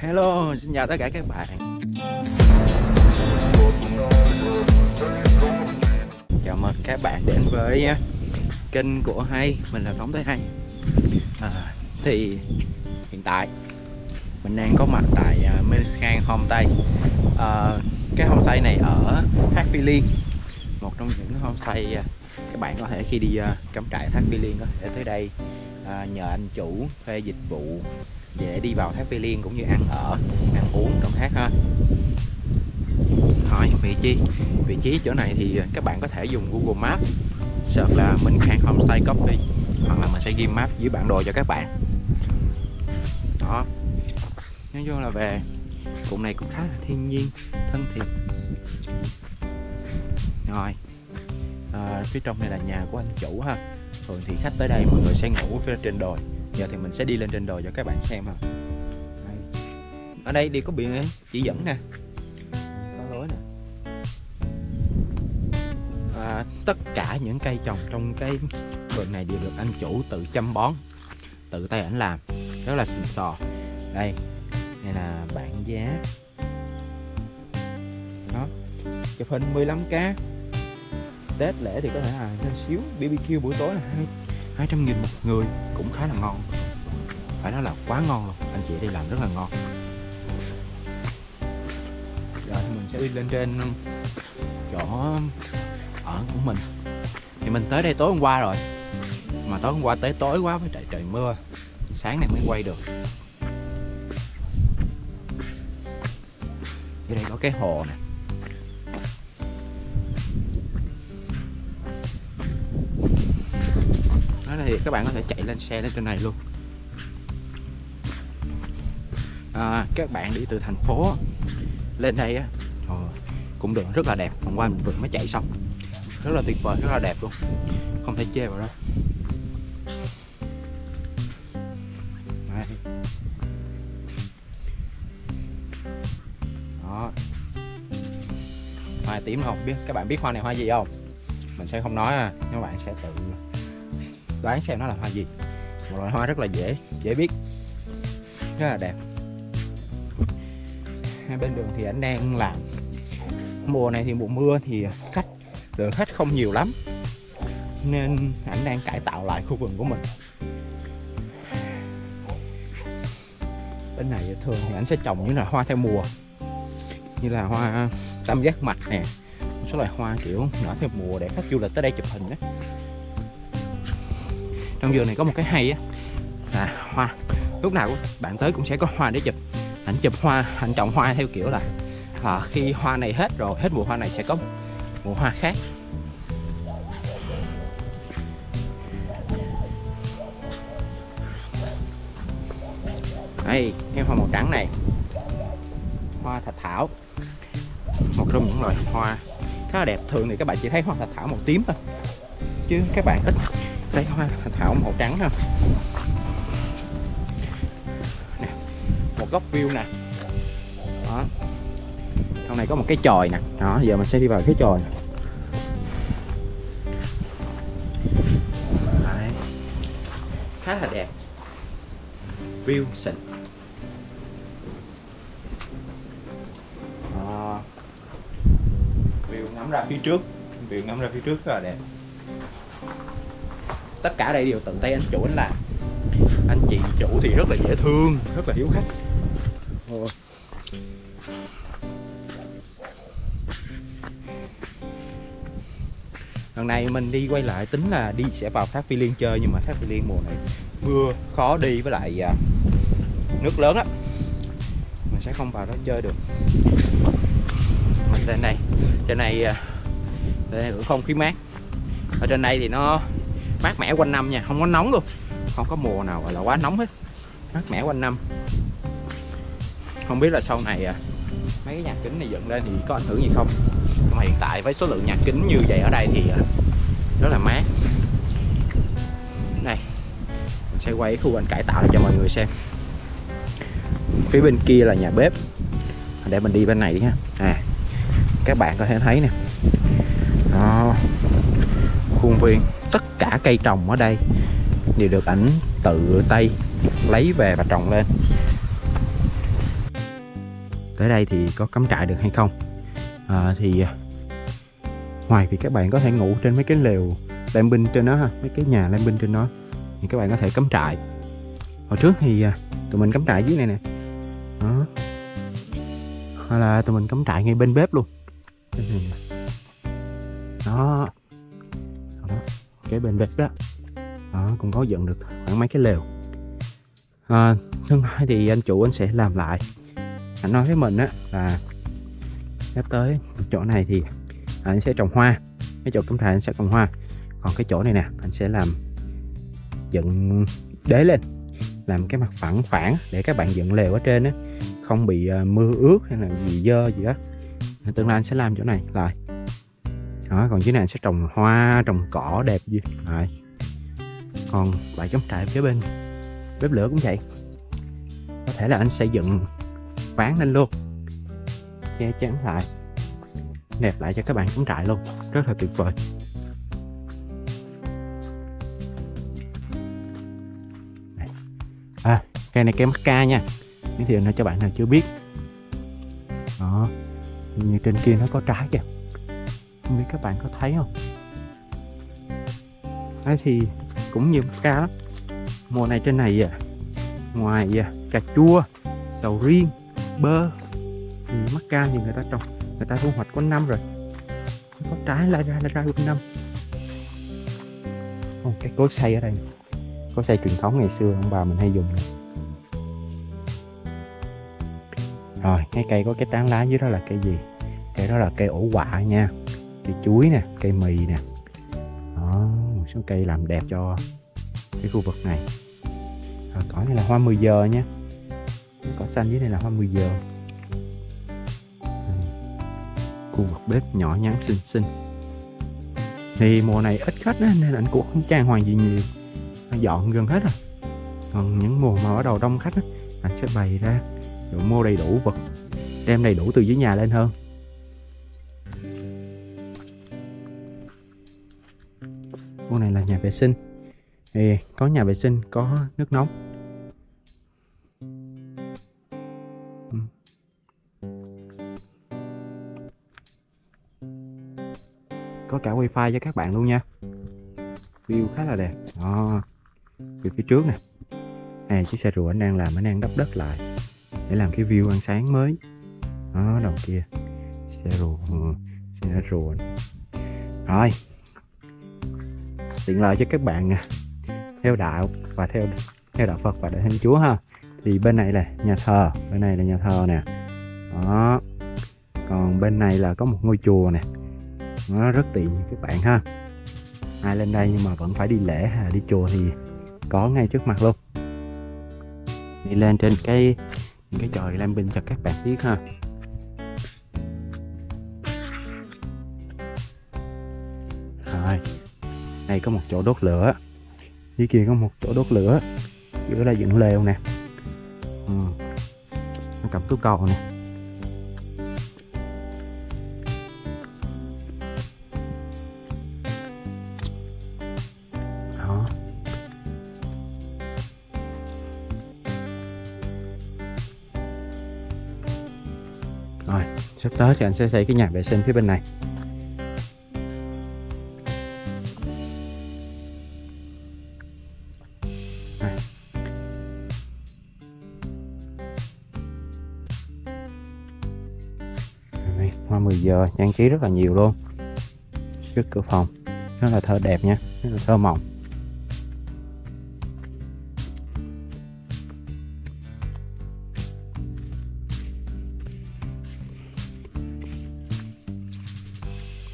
Hello, xin chào tất cả các bạn. Chào mừng các bạn đến với à, kênh của Hay Mình là Phóng Tới Hay. À, Thì hiện tại mình đang có mặt tại uh, Homestay. À, Cái homestay này ở Thác Phi Liên Một trong những homestay uh, các bạn có thể khi đi uh, cắm trại Thác Phi Liên có thể tới đây uh, nhờ anh chủ thuê dịch vụ để đi vào thác Phi Liên cũng như ăn ở ăn uống trong thác ha. Thôi vị trí vị trí chỗ này thì các bạn có thể dùng Google Maps search là Minh Khang Homestay Coffee hoặc là mình sẽ ghi map dưới bản đồ cho các bạn. Đó nói chung là về. Cụm này cũng khá là thiên nhiên thân thiện. Rồi à, phía trong này là nhà của anh chủ ha. Thường thì khách tới đây mọi người sẽ ngủ phía trên đồi giờ thì mình sẽ đi lên trên đồi cho các bạn xem ha. Đây. ở đây đi có biển chỉ dẫn nè. Có lối nè. À, tất cả những cây trồng trong cái vườn này đều được anh chủ tự chăm bón tự tay ảnh làm. Rất là xịn sò. Đây này là bạn giá. Đó. Chụp hình 15k Tết lễ thì có thể là xíu. BBQ buổi tối là hai 200 nghìn một người cũng khá là ngon. Phải nói là quá ngon luôn. Anh chị đây làm rất là ngon. Giờ thì mình sẽ đi lên trên chỗ ở của mình. Thì mình tới đây tối hôm qua rồi. Mà tối hôm qua tới tối quá với trời trời mưa. Sáng này mới quay được. Ở đây có cái hồ nè. Thì các bạn có thể chạy lên xe lên trên này luôn. À, các bạn đi từ thành phố lên đây á cũng được rất là đẹp. Hôm qua mình vừa mới chạy xong. Rất là tuyệt vời rất là đẹp luôn. Không thể chê vào đó. Đây. đó. Hoa tím không? Biết các bạn biết hoa này hoa gì không? Mình sẽ không nói à các bạn sẽ tự đoán xem nó là hoa gì. Một loại hoa rất là dễ dễ biết. Rất là đẹp. Hai bên đường thì anh đang làm. Mùa này thì mùa mưa thì khách, lượng khách không nhiều lắm. Nên anh đang cải tạo lại khu vườn của mình. Bên này thường thì anh sẽ trồng những loại hoa theo mùa. Như là hoa tam giác mạch nè. Một số loại hoa kiểu nở theo mùa để khách du lịch tới đây chụp hình đó Vâng, trong vườn này có một cái hay á. Là hoa. Lúc nào bạn tới cũng sẽ có hoa để chụp. Ảnh chụp hoa ảnh trồng hoa theo kiểu là à, khi hoa này hết rồi hết mùa hoa này sẽ có mùa hoa khác. Đây cái hoa màu trắng này. Hoa thạch thảo. Một trong những loài hoa khá là đẹp. Thường thì các bạn chỉ thấy hoa thạch thảo màu tím thôi. Chứ các bạn ít thấy hoa thảo màu trắng không nè, một góc view nè. Đó. Trong này có một cái chòi nè. Đó giờ mình sẽ đi vào cái chòi Đấy. khá là đẹp. View xịn. View ngắm ra phía trước. View ngắm ra phía trước rất là đẹp tất cả đây đều tự tay anh chủ anh làm anh chị chủ thì rất là dễ thương rất là hiếu khách. Ồ. lần này mình đi quay lại tính là đi sẽ vào thác phi liên chơi nhưng mà thác phi liên mùa này mưa khó đi với lại à, nước lớn á. Mình sẽ không vào đó chơi được. Mình trên này trên này à, trên này cũng không khí mát. Ở trên đây thì nó mát mẻ quanh năm nha, không có nóng luôn, không có mùa nào gọi là quá nóng hết, mát mẻ quanh năm. Không biết là sau này à, mấy cái nhà kính này dựng lên thì có ảnh hưởng gì không? Nhưng mà hiện tại với số lượng nhà kính như vậy ở đây thì à, rất là mát. Này mình sẽ quay khu anh cải tạo cho mọi người xem. Phía bên kia là nhà bếp. Để mình đi bên này đi ha. À các bạn có thể thấy nè. Đó khuôn viên tất cả cây trồng ở đây đều được ảnh tự tay lấy về và trồng lên. Tới đây thì có cắm trại được hay không? À, thì à, ngoài thì các bạn có thể ngủ trên mấy cái lều lam binh trên đó ha mấy cái nhà lam binh trên đó thì các bạn có thể cắm trại. Hồi trước thì à, tụi mình cắm trại dưới này nè. Đó. Hoặc là tụi mình cắm trại ngay bên bếp luôn. Đó đó cái bên bếp đó. Đó cũng có dựng được khoảng mấy cái lều. À, thứ hai thì anh chủ anh sẽ làm lại. Anh nói với mình á là sắp tới chỗ này thì anh sẽ trồng hoa. Cái chỗ cắm trại anh sẽ trồng hoa. Còn cái chỗ này nè anh sẽ làm dựng đế lên. Làm cái mặt phẳng phẳng để các bạn dựng lều ở trên á. Không bị à, mưa ướt hay là gì dơ gì đó. Tương lai anh sẽ làm chỗ này. Lại đó, còn dưới này sẽ trồng hoa, trồng cỏ đẹp gì. Rồi. Còn bãi cắm trại phía bên bếp lửa cũng vậy. Có thể là anh xây dựng ván lên luôn. Che chắn lại. Đẹp lại cho các bạn cắm trại luôn. Rất là tuyệt vời. À cây này cây mắc ca nha. Giới thiệu nó cho bạn nào chưa biết. Đó. Như trên kia nó có trái kìa không biết các bạn có thấy không? Đấy thì cũng nhiều cá ca lắm. Mùa này trên này à, ngoài à, cà chua sầu riêng bơ thì mắc ca thì người ta trồng người ta thu hoạch có năm rồi. Có trái lại ra lại ra quanh năm. Còn cái cối xay ở đây cối xay truyền thống ngày xưa ông bà mình hay dùng này. rồi cái cây có cái tán lá dưới đó là cây gì? Cây đó là cây ổ quạ nha cây chuối nè cây mì nè. Đó một số cây làm đẹp cho cái khu vực này. Rồi cỏ này là hoa 10 giờ nha. Cỏ xanh dưới này là hoa 10 giờ. Ừ. Khu vực bếp nhỏ nhắn xinh xinh. Thì mùa này ít khách đó, nên anh cũng không trang hoàng gì nhiều. Dọn gần hết rồi. Còn những mùa mà bắt đầu đông khách đó, anh sẽ bày ra rồi mua đầy đủ vật đem đầy đủ từ dưới nhà lên hơn. Khu này là nhà vệ sinh. Thì có nhà vệ sinh, có nước nóng. Ừ. Có cả wifi cho các bạn luôn nha. View khá là đẹp. Đó. Từ phía trước nè. Này chiếc xe rùa anh đang làm, anh đang đắp đất lại để làm cái view ăn sáng mới. Đó, đầu kia. Xe rùa. Ừ, xe rùa. Rồi tiện lợi cho các bạn theo đạo và theo theo đạo Phật và đạo Thánh Chúa ha. Thì bên này là nhà thờ, bên này là nhà thờ nè. Đó. Còn bên này là có một ngôi chùa nè. Nó rất tiện các bạn ha. Ai lên đây nhưng mà vẫn phải đi lễ hay đi chùa thì có ngay trước mặt luôn. Đi lên trên cái cái trời lam Bình cho các bạn biết ha. Rồi đây có một chỗ đốt lửa. Dưới kia có một chỗ đốt lửa. Giữa là dựng lều nè. Ừ. cầm túi cầu nè. Đó. Rồi, sắp tới thì anh sẽ xây cái nhà vệ sinh phía bên này. Giờ trang trí rất là nhiều luôn. Trước cửa phòng, rất là thơ đẹp nha, rất là thơ mộng.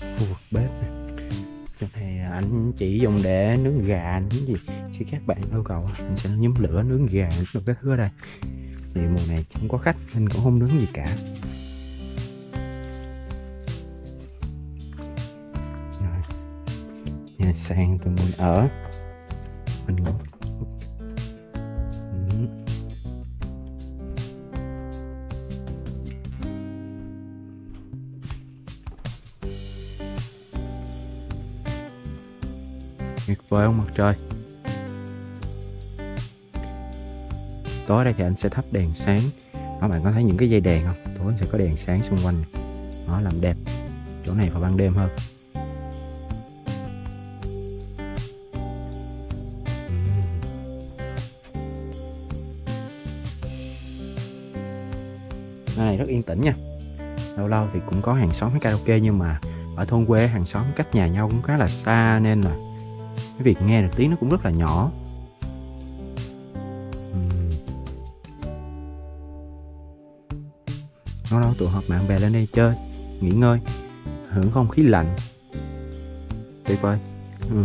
Khu vực bếp này. chỗ này anh chỉ dùng để nướng gà, nướng gì? Khi các bạn yêu cầu anh sẽ nhóm lửa nướng gà, nướng các thứ ở đây. Thì mùa này không có khách nên cũng không nướng gì cả. Này sang tụi mình ở. Mình ngủ. Ừ. Tuyệt vời không mặt trời. Tối đây thì anh sẽ thắp đèn sáng. Đó bạn có thấy những cái dây đèn không? Tối sẽ có đèn sáng xung quanh. Nó làm đẹp. Chỗ này vào ban đêm hơn. Nơi này rất yên tĩnh nha. Lâu lâu thì cũng có hàng xóm hát karaoke nhưng mà ở thôn quê hàng xóm cách nhà nhau cũng khá là xa nên là cái việc nghe được tiếng nó cũng rất là nhỏ. Nó lâu tụ họp bạn bè lên đây chơi, nghỉ ngơi, hưởng không khí lạnh. Tuyệt vời. Ừ.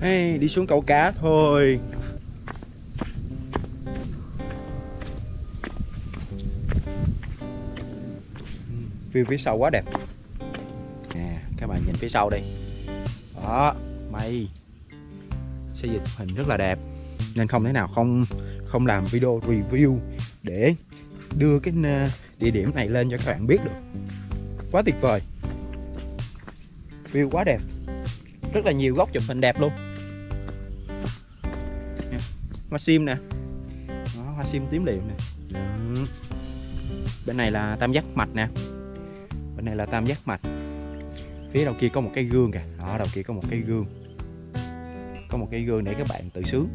Hey, đi xuống cầu cá thôi. View phía sau quá đẹp. Nè, các bạn nhìn phía sau đi Đó, mây Xây dựng hình rất là đẹp. Nên không thể nào không không làm video review Để đưa cái ờ, địa điểm này lên cho các bạn biết được. Quá tuyệt vời. View quá đẹp. Rất là nhiều góc chụp hình đẹp luôn. Hoa sim nè. Đó, hoa sim tím liệm nè. Đó. bên này là tam giác mạch nè. Bên này là tam giác mạch. Phía đầu kia có một cái gương kìa. Đó đầu kia có một cái gương có một cái gương để các bạn tự sướng.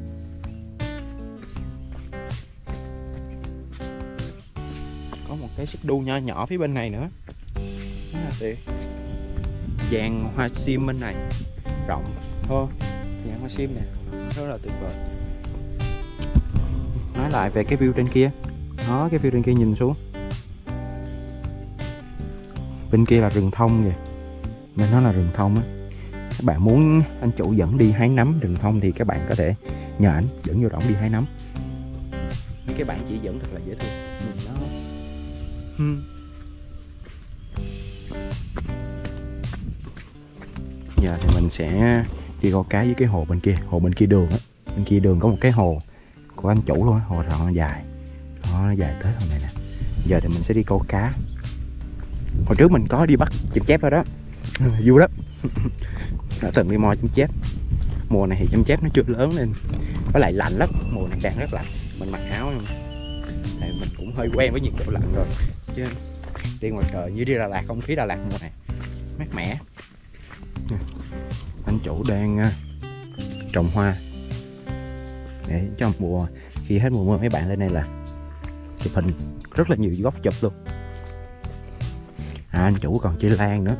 Có một cái xích đu nho nhỏ phía bên này nữa. Rất là tuyệt. Dàn hoa sim bên này. Rộng. Thôi dàn hoa sim nè. Rất là tuyệt vời. Nói lại về cái view trên kia. Đó, cái view trên kia nhìn xuống. Bên kia là rừng thông kìa. Mình nói là rừng thông á các bạn muốn anh chủ dẫn đi hái nấm rừng thông thì các bạn có thể nhờ ảnh dẫn vô rộng đi hái nấm. Mấy cái bạn chỉ dẫn thật là dễ thương. Nhìn đó hmm. giờ thì mình sẽ đi câu cá với cái hồ bên kia hồ bên kia đường á. Bên kia đường có một cái hồ của anh chủ luôn hồ rộng dài. Đó, nó dài tới hôm này nè. Giờ thì mình sẽ đi câu cá. Hồi trước mình có đi bắt chim chép rồi đó. Vui lắm đã từng đi mò chim chép. Mùa này thì chim chép nó chưa lớn nên có lại lạnh lắm. Mùa này đang rất lạnh. Mình mặc áo nhưng thì mình cũng hơi quen với nhiệt độ lạnh rồi. Chứ đi ngoài trời như đi Đà Lạt không khí Đà Lạt mùa này mát mẻ. Anh chủ đang à, trồng hoa. Để trong mùa khi hết mùa mưa mấy bạn lên đây là chụp hình. Rất là nhiều góc chụp luôn. À, anh chủ còn chơi lan nữa.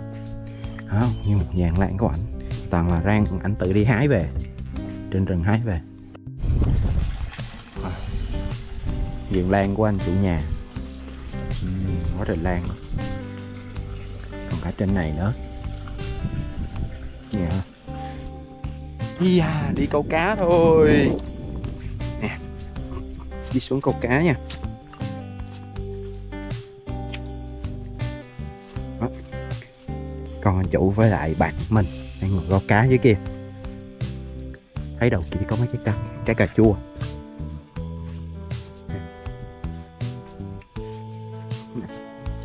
Đó, như một dàn lan của ảnh toàn là rang. Ảnh tự đi hái về. Trên rừng hái về. À, vườn lan của anh chủ nhà. Quá trời lan. Còn cả trên này nữa. Yeah. Yeah, đi câu cá thôi. Nè đi xuống câu cá nha. Đó. còn anh chủ với lại bạn mình đang ngồi câu cá dưới kia. Thấy đầu kia có mấy cái cá cái cà chua.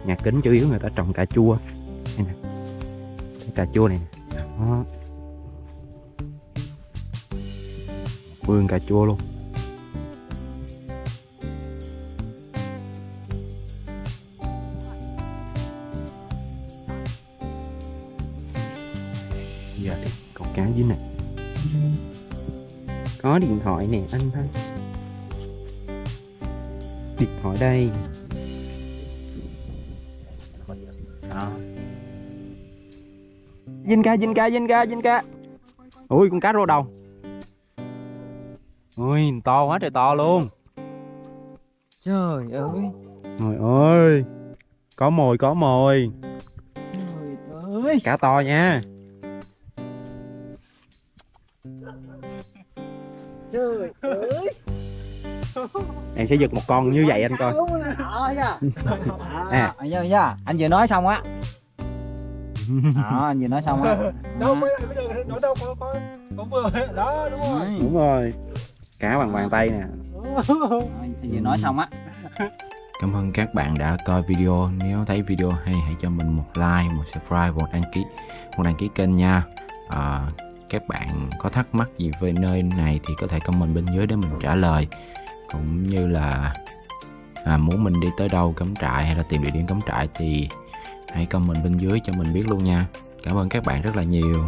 Nhà kính chủ yếu người ta trồng cà chua. Đây nè. Cái cà chua này nè. Đó. Vườn cà chua luôn. Có điện thoại nè anh thôi điện thoại đây. Đó dinh ca dinh ca dinh ca dinh ca. Ui con cá rô đầu. Ui to quá trời to luôn. Trời ơi. Trời ơi. Có mồi có mồi. Trời ơi. Cá to nha trời ơi. Em sẽ giật một con như vậy anh coi. À. à anh vừa nói xong á. Đó anh vừa nói xong á. Đâu mới bây giờ nói đâu có vừa. Đó đúng rồi. Đấy, đúng rồi. Cá bằng bàn tay nè. Anh vừa nói xong á. Cảm ơn các bạn đã coi video. Nếu thấy video hay hãy cho mình một like, một subscribe, một đăng ký, một đăng ký kênh nha. À, các bạn có thắc mắc gì về nơi này thì có thể comment bên dưới để mình trả lời. Cũng như là à, muốn mình đi tới đâu cắm trại hay là tìm địa điểm cắm trại thì hãy comment bên dưới cho mình biết luôn nha. Cảm ơn các bạn rất là nhiều.